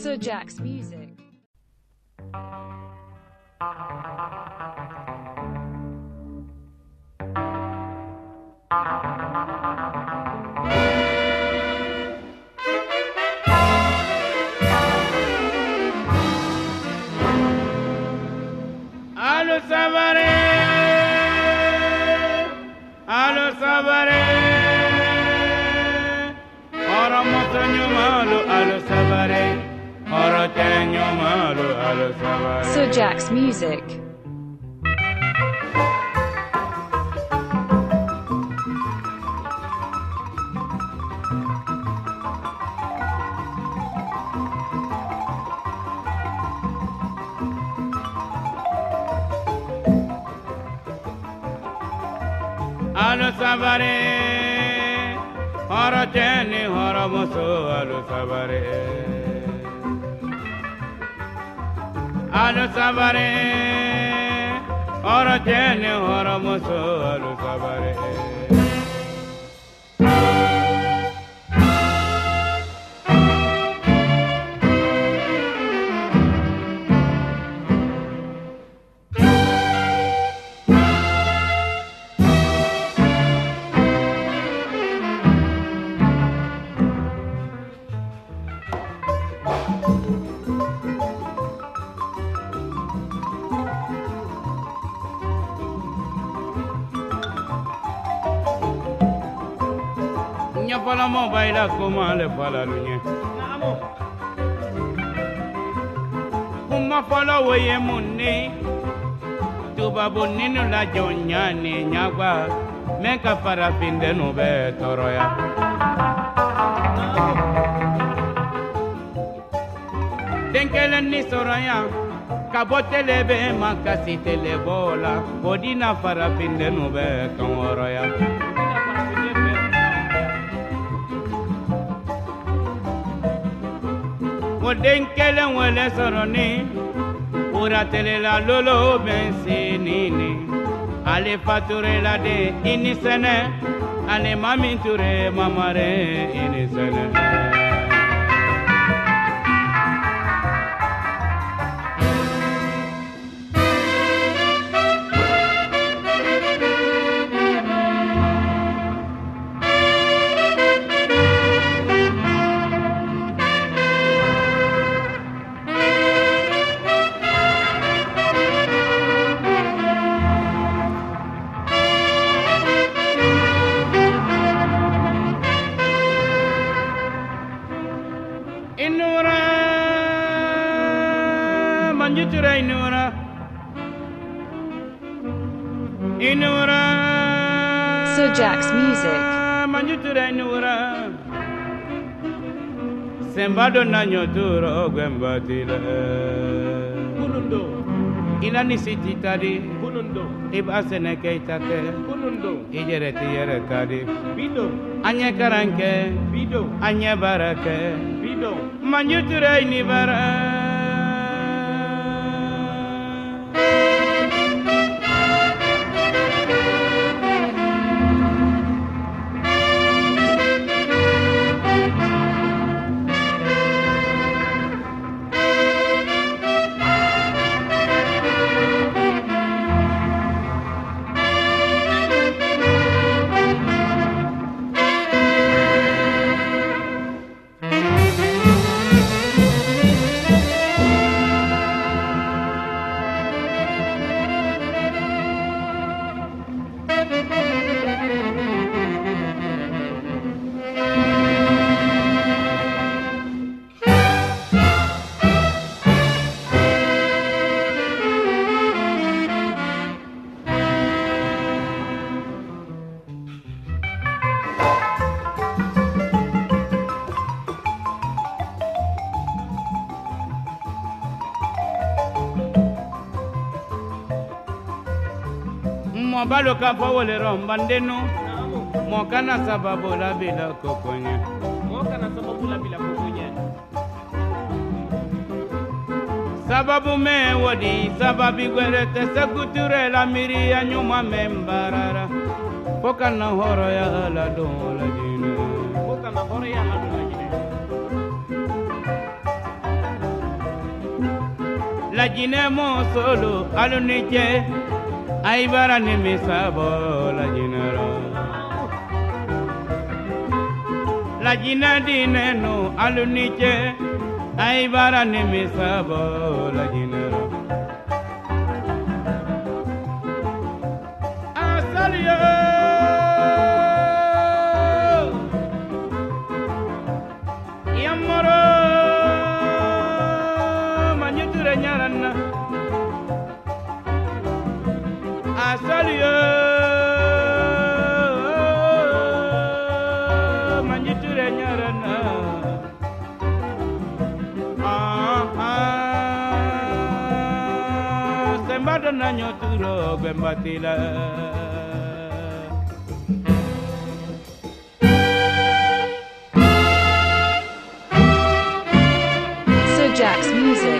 So Djak's. So Djak's music. Alo sabare, oro te ni oro moso, alo আর সাবারে। ওর জেন ওর মুসর Baila kuma le fala lunye. Kuma fala wo ye munni. Tubabu ninu la jonya ni nyagba. Men ka farafin denu bɛ tɔɔrɔya. Den kelen ni sɔrɔ yan. Ka bɔ tele bɛ ma kasi tele bɔ la. O dina farafin denu bɛ kan wɔɔrɔya. O den kelen wele sɔrɔ ni. Uratelela lolo bɛ senini ale faturela de i ni sɛnɛ ale ma min ture mamare i ni sɛnɛ sembado na nyoturo gwembatile Kunundo, ila ni siti tadi. Kunundo, iba sene keitate. Kunundo, ijere ti yere tadi. Bido, anye karanke. Bido, anye barake. Bido. manjutura ini baloka mpo boleromba ndenu. Moka na saba bolabila kokonya sababu me wodi sababi gwere tese kuture la miri ya nyuma me mbarara. Poka na horo ya hala dola jine. Poka na horo ya hala dola jine. La jine mo solo aluniche ayibara ni misabɔ lajinɛrɔ lajinɛ dinɛ nu alu ni cɛ ayibara ni misabɔ na gwembatila So Djak's music.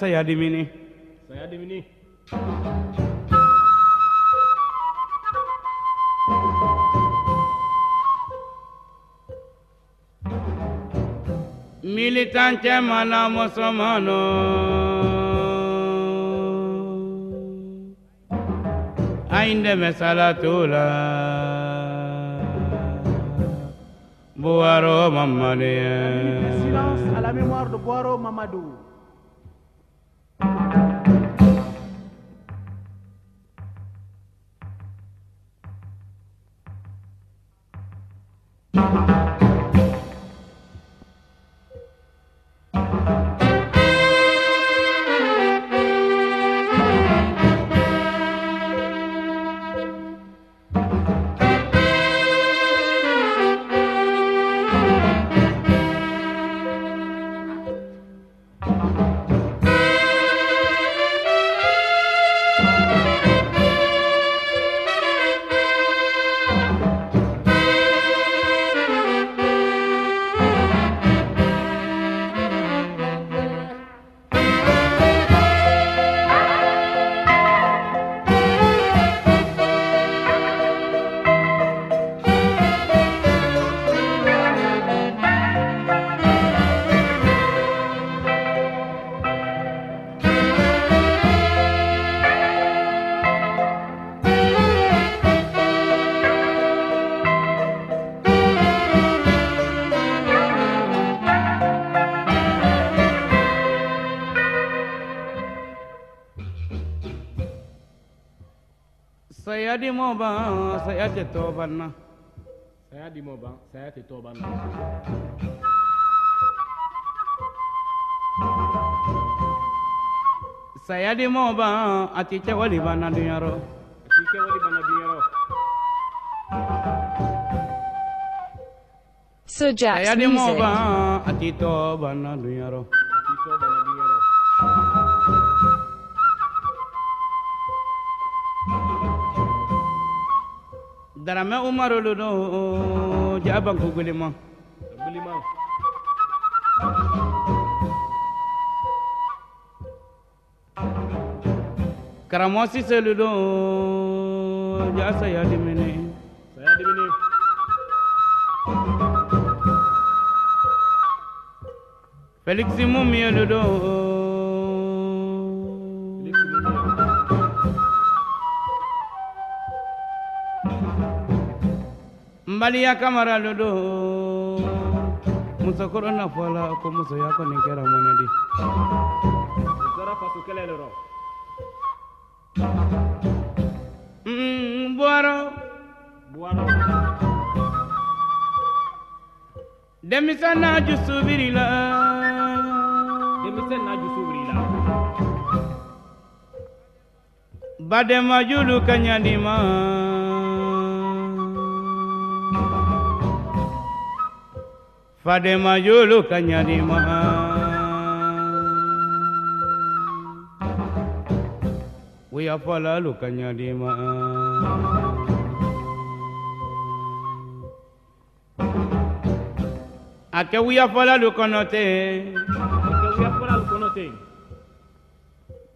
sayadimini sayadimini militant cɛman na musoman a ye n dɛmɛ salatu la buwaro mamadu ye. à la mémoire de buwaro mamadu. Saya di moba, saya di toban. Saya di mau bang, saya di Toban. Saya di moba, ati cewali bana dunyaro. Kike wali bana biyaro. So Djak's Saya di moba, music. ati toban dunyaro. Kike bana biyaro. Daramé Umaru lu no jabanku gulimam. Gulimam. Karamɔgɔ Sise lu no ja saya dimini. Saya dimini. Felix Mumie no. mbali ya kamara lodo muso koro na fɔla ko muso ya kɔni kɛra mɔnɛ di. U taara faso kɛlɛ mm, lɔrɔ buwarɔ buwarɔ denmisɛn n'a jusu biri la denmisɛn n'a jusu biri la Fadema Yulu Kanyari Maha. We are Falalu Kanyari Maha. Ake wuya Falalu Konote. Ake wuya Falalu Konote.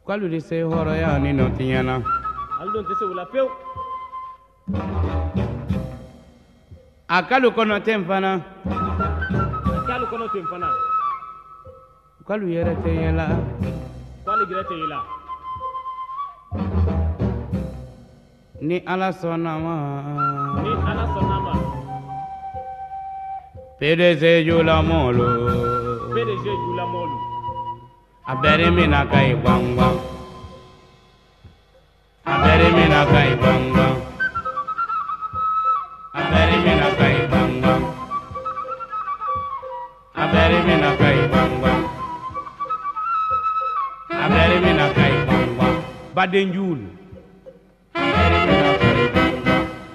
Kwalu de se horo ya ni no tiyana. Aldo te se wula pew. Akalu Konote mfana. Ten fana. k'alu yɛrɛ tɛ ɲɛ la K'ale gɛrɛ tɛ ye la. ni ala sɔnna ma Ni ala sɔnna ma. pdc jolamɔlu PDG Julamɔlu. a bɛri mina ka ɲi gbangban a bɛri mina ka ɲi gbangban fadde njuulu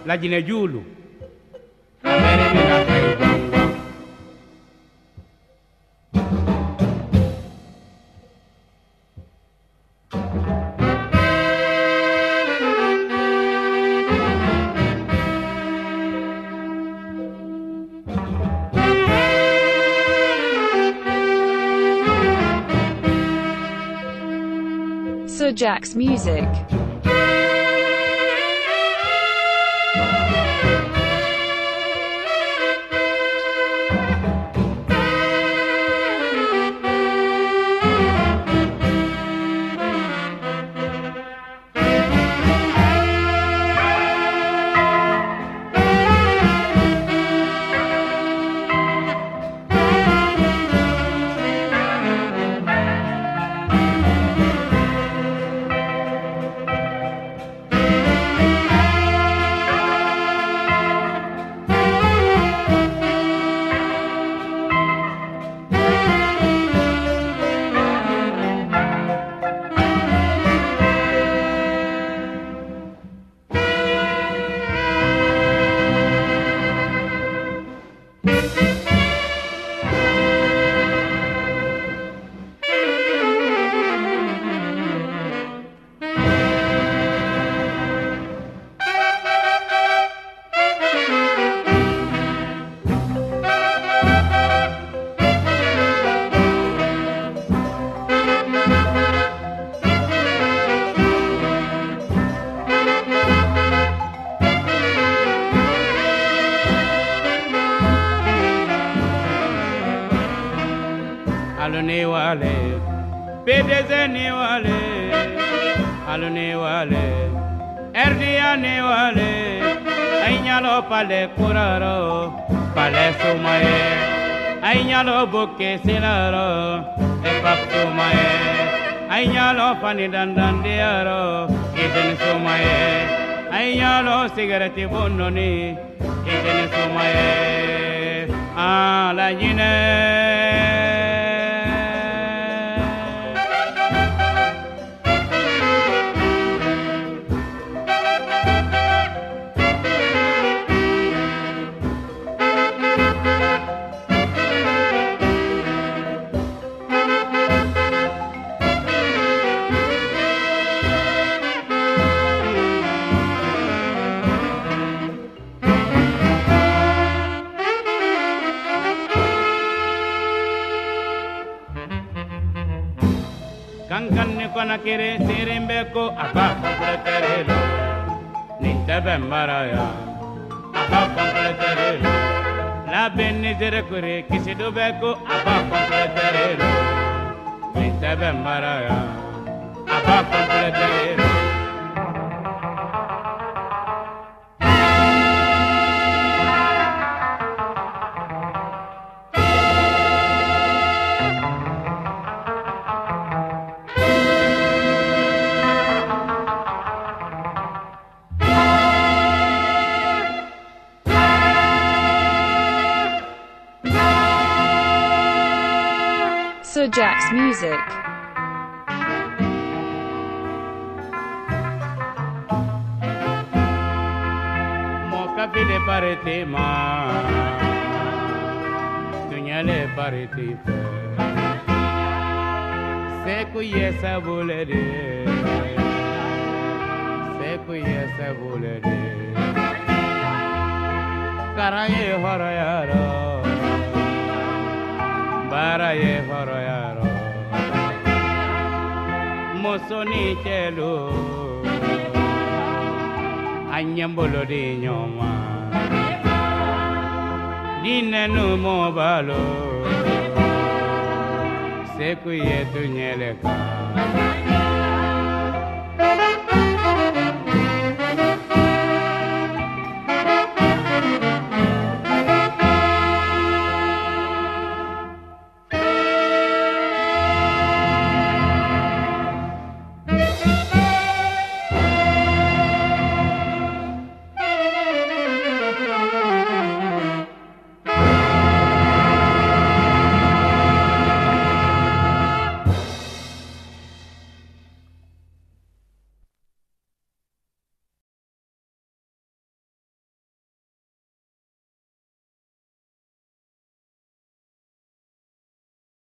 lajine juulu Djak's music. Ni wale, PDG ni wale, alu ni wale, RDA ni wale, ay ñalo pale kuraro, pale sumaye, ay ñalo boke silaro, e pap sumaye, ay ñalo fani dandan diaro, iten sumaye, ay ñalo cigarette bononi, iten sumaye, ah la ko apa completere lo ninta be maraya apa completere lo la benizere kure kisi do be ko apa completere lo ninta be maraya apa completere lo Djak's music. Mo capire pare tema. Tunya ɲɛlɛ bariti fɛ seku ye sabule de seku ye sabule de karan ye hɔrɔnya rɔ baraye horoyaro mosoni chelo anyambolo de nyoma. Dinenu mobalo. Seku yetu nyeleka